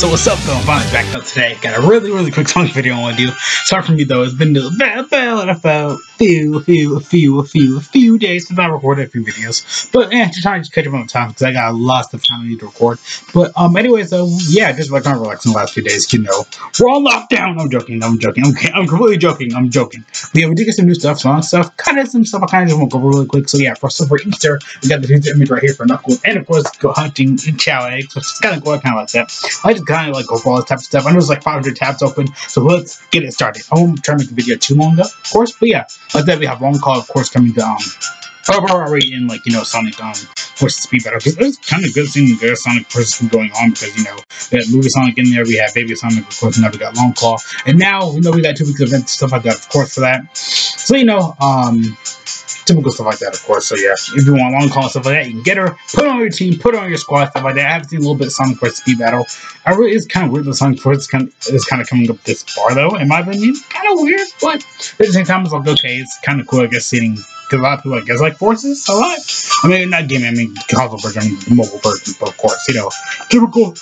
So what's up though, I'm finally back up today. Got a really, really quick Sonic video I want to do. Sorry for me though, it's been about few, few, a few, a few, a few days since I recorded a few videos. But yeah, just trying to catch up on time because I got a lot of time I need to record. But um, anyways though, yeah, just like kind of relaxing the last few days, you know, we're all locked down! I'm joking, I'm joking, I'm, I'm completely joking, I'm joking. But yeah, we did get some new stuff, Sonic stuff, kind of some stuff I kind of just want to go really quick. So yeah, for Silver Easter, we got the image right here for Knuckles, and of course, go hunting in Chao Eggs, which is kind of cool. I kind of like that. I just kind of like for all this type of stuff. I know there's like 500 tabs open, so let's get it started. I won't try to make the video too long, though, of course, but yeah, like that we have Long Claw, of course, coming to um, already in like you know Sonic um Forces Speed Battle because it's kind of good seeing the Sonic versus going on because you know we had Movie Sonic in there, we had Baby Sonic, of course, now we got Long Claw, and now you know we got two weeks of events stuff like that, of course, for that. So you know um typical stuff like that, of course. So yeah, if you want Long Claw stuff like that, you can get her, put her on your team, put her on your squad, stuff like that. I have seen a little bit of Sonic Force speed battle. I really is kind of weird that Sonic Force kind of, is kind of coming up this far though, in my opinion. Kind of weird, but at the same time, it's like okay, it's kind of cool, I guess, seeing because a lot of people, I guess, like Forces a lot. I mean, not gaming, I mean console version, I mean mobile version, but of course, you know, typical.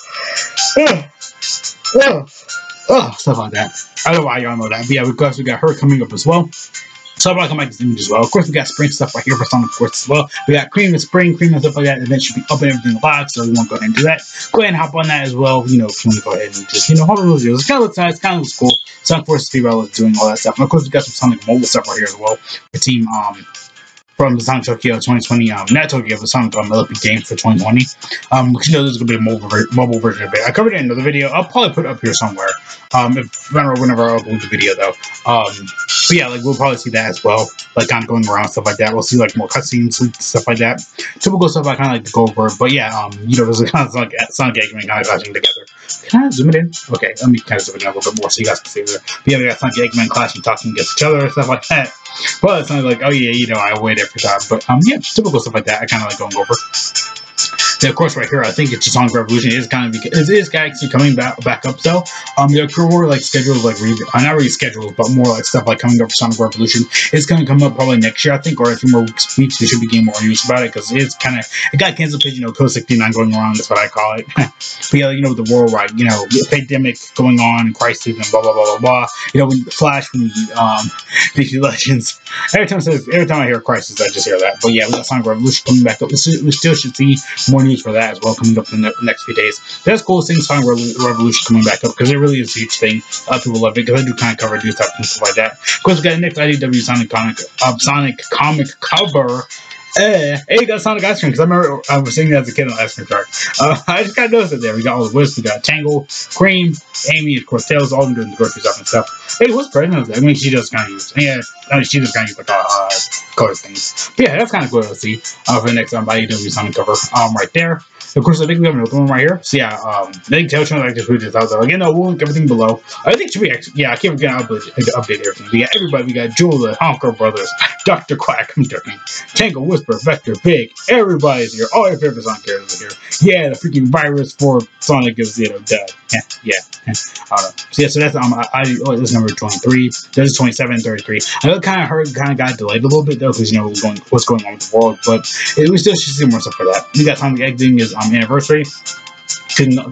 Uh, stuff like that. I don't know why y'all know that, but yeah, of course, we got her coming up as well. So I'll come back to as well. Of course, we got spring stuff right here for Sonic Force as well. We got cream and spring, cream and stuff like that. And then should be up everything in the box, so we won't go ahead and do that. Go ahead and hop on that as well. You know, if you want to go ahead and just, you know, hop on those videos. It kind of looks nice, kind of looks cool. Sonic Force Speed is doing all that stuff. And of course, we got some Sonic Mobile stuff right here as well. The team, um, from the Sonic Tokyo 2020, um, not Tokyo, but Sonic um, Millipede game for 2020. Um, because you know there's gonna be a mobile, mobile version of it. I covered it in another video. I'll probably put it up here somewhere. Um, if whenever, whenever I upload the video though. Um, but yeah, like we'll probably see that as well. Like kind of going around stuff like that. We'll see like more cutscenes, stuff like that. Typical stuff I kind of like to go over. But yeah, um, you know, there's a kind of Sonic, Sonic Eggman kind of clashing together. Can I zoom it in? Okay, let me kind of zoom it in a little bit more so you guys can see it. But yeah, we got Sonic Eggman clashing, talking against each other and stuff like that. Well, it's not like, oh yeah, you know, I wait every time. But um, yeah, typical stuff like that. I kind of like going over. Then of course, right here, I think it's a Sonic Revolution. It is kind of it is actually coming back back up though. Um, the crew were like scheduled like re uh, not really scheduled, but more like stuff like coming up for Sonic Revolution. It's gonna come up probably next year, I think, or a few more weeks. weeks we should be getting more news about it because it's kind of it got canceled because you know Code 69 going around. That's what I call it. but yeah, you know the worldwide, you know, pandemic going on, crisis, and blah blah blah blah blah. You know, when Flash, when um, DC Legends. Every time I says every time I hear crisis, I just hear that. But yeah, we got Sonic Revolution coming back up. We still should see more news for that as well coming up in the next few days. That's cool seeing Sonic Revolution coming back up because it really is a huge thing. A lot of people love it because I do kind of cover news stuff and stuff like that. Of course, we got the next IDW Sonic comic, uh, Sonic comic cover. Eh, hey, got Sonic ice cream because I remember I was seeing that as a kid on ice cream chart. Uh, I just got noticed it there. We got all the Wisps, we got Tangle, Cream, Amy, of course, Tails, all them doing the grocery stuff and stuff. Hey, what's pregnant? I mean, she does kind of use, yeah, I mean, she does kind of use like uh, uh, color things. But yeah, that's kind of cool to see uh, for the next time um, IDW Sonic cover um, right there. Of course, I think we have another one right here. So yeah, um, I think Tailtron like just put this out there. Again, we'll link everything below. I think should be yeah, I can't forget to update, update everything. We got everybody. We got Jewel, the Honker Brothers, Dr. Quack, I'm joking, Tangle, Whisper, Vector, Big. Everybody's here. All your favorite Sonic characters are here. Yeah, the freaking virus for Sonic is you know dead. Yeah, yeah. I don't know. So yeah, so that's um, I, I oh, this number 23. This is 27, 33. I know kind of heard kind of got delayed a little bit though because you know what's going what's going on with the world, but it, we still should see more stuff for that. We got Sonic Exiting is um anniversary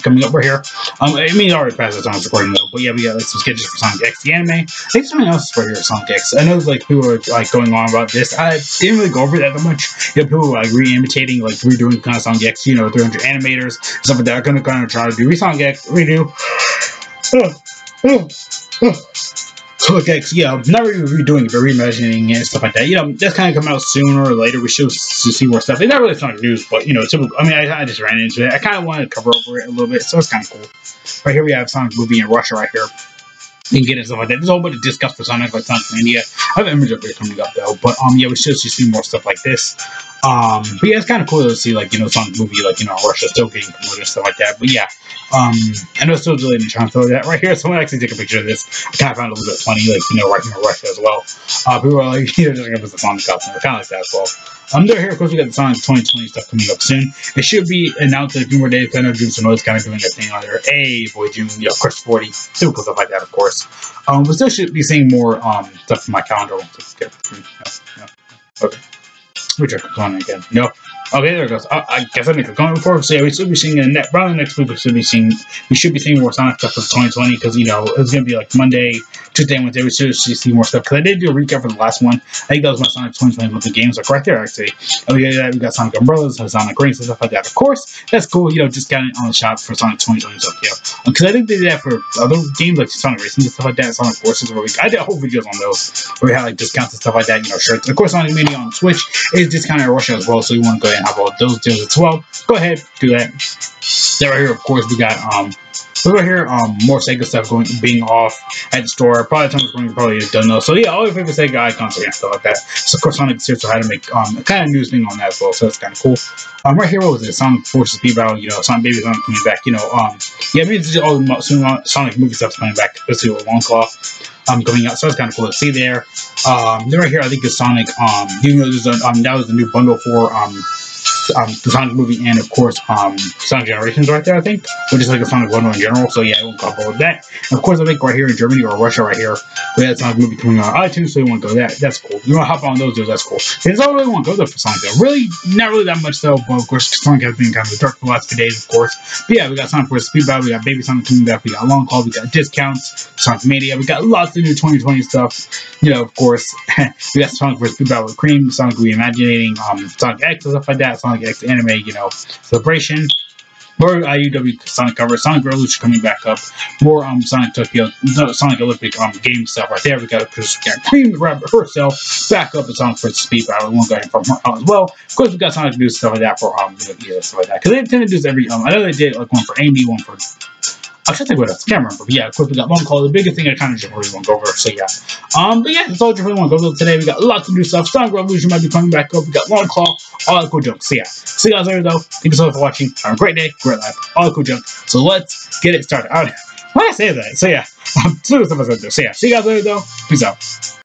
coming up right here. Um, I mean, already passed the time of recording though, but yeah, we got like some sketches for Sonic X, the anime. I think something else is right here, Sonic X. I know like people are like going on about this. I didn't really go over that that much. Know, people were like re-imitating, like redoing kind of Sonic X. You know, 300 animators stuff like that. I'm gonna kind of try to do re-Sonic X, redo. Oh, oh, oh. Okay, yeah, not really redoing it, but reimagining it and stuff like that. You know, that's kind of coming out sooner or later. We should see more stuff. It's not really Sonic news, but you know, typical. I mean, I, I just ran into it. I kind of wanted to cover over it a little bit, so it's kind of cool. Right here, we have Sonic movie in Russia. Right here, can get it stuff like that. There's a whole bunch of discuss for Sonic, like Sonic Mania. I have an image up here coming up though, but um, yeah, we should just see more stuff like this. Um, but yeah, it's kind of cool to see like you know Sonic movie like you know Russia still getting promoted and stuff like that. But yeah, um, I know it's still delayed in to throw that right here. Someone actually take a picture of this. I kind of found it a little bit funny, like you know right in Russia as well. Uh, people are like, you know, just gonna put the Sonic costume. I kind of like that as well. Um, they're here. Of course, we got the Sonic 2020 stuff coming up soon. It should be announced in a few more days. I know Jun Senoue's kind of doing a thing on there. Hey, boy, June, yeah, of course, 40, super stuff like that, of course. Um, but still should be seeing more um stuff from my calendar. Okay. Which are going again? No. Okay, there it goes. I, I guess I click on before. So yeah, we should be seeing in that probably next week. We should be seeing we should be seeing more Sonic stuff for 2020 because you know it's gonna be like Monday, Tuesday, Wednesday. We should see more stuff because I did do a recap for the last one. I think that was my Sonic 2020 with the games like right there actually. And we got we got Sonic Umbrellas, Sonic Rings, and stuff like that. Of course, that's cool. You know, just got it on the shop for Sonic 2020 stuff. Yeah, because I think they did that for other games like Sonic Racing and stuff like that. Sonic Forces where we I did whole videos on those where we had like discounts and stuff like that. You know, shirts. Of course, Sonic Mania on Switch is discounted at Russia as well. So you want to go ahead and have all those deals as well. Go ahead, do that. Then right here, of course, we got um so right here, um, more Sega stuff going being off at the store. Probably Thomas Green probably is done though. So yeah, all your favorite Sega icons and stuff like that. So of course Sonic seriously had to make um kind of news thing on that as well. So that's kind of cool. Um, right here, what was it? Sonic Forces Speed Battle. You know, Sonic Baby Sonic coming back. You know, um, yeah, mean, all the Sonic movie stuff's coming back. Especially with Long Claw um, coming out. So that's kind of cool to see there. Um, then right here, I think is Sonic. Um, you know, there's a, um, that was the new bundle for um um, the Sonic movie and of course um, Sonic Generations right there, I think, which is like a Sonic bundle in general. So yeah, I won't couple with that. And of course, I think right here in Germany or Russia right here, we had Sonic movie coming on iTunes, so you want to go that. That's cool. You want to hop on those deals, that's cool. It's all really want to go there for Sonic though. Really, not really that much though, but of course, Sonic has been kind of dark for the last few days, of course. But yeah, we got Sonic Force Speed Battle, we got Baby Sonic coming back, we got Long Claw, we got discounts, Sonic Mania, we got lots of new 2020 stuff. You know, of course, we got Sonic Force Speed Battle with Cream, Sonic Reimagining, um, Sonic X and stuff like that, Sonic X anime, you know, celebration. More IDW Sonic cover, Sonic Revolution coming back up, more um Sonic Tokyo, no, Sonic Olympic um game stuff right there. We got Chris Cream Rabbit herself back up in Sonic for Speed Battle. Go from her as well. Of course, we got Sonic news stuff like that for um yeah, stuff like that because they tend to do this every um I know they did like one for Amy, one for I should think what else. Can't remember. But yeah, of course, we got Long Claw. The biggest thing I kind of just really want to go over. So yeah. Um, but yeah, that's all I really want to go over today. We got lots of new stuff. Sonic Revolution might be coming back up. We got Long Claw, all that cool junk. So yeah. See you guys later, though. Thank you so much for watching. Have a great day, great life, all that cool junk. So let's get it started. All right. Why did I say that? So yeah. Um, so yeah. See you guys later, though. Peace out.